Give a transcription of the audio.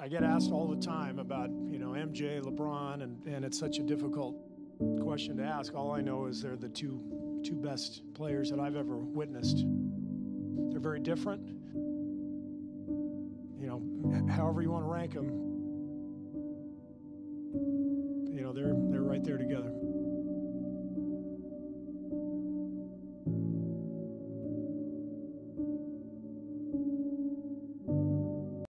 I get asked all the time about, you know, MJ, LeBron, and, and it's such a difficult question to ask. All I know is they're the two, two best players that I've ever witnessed. They're very different. You know, however you want to rank them, you know, they're, they're right there together.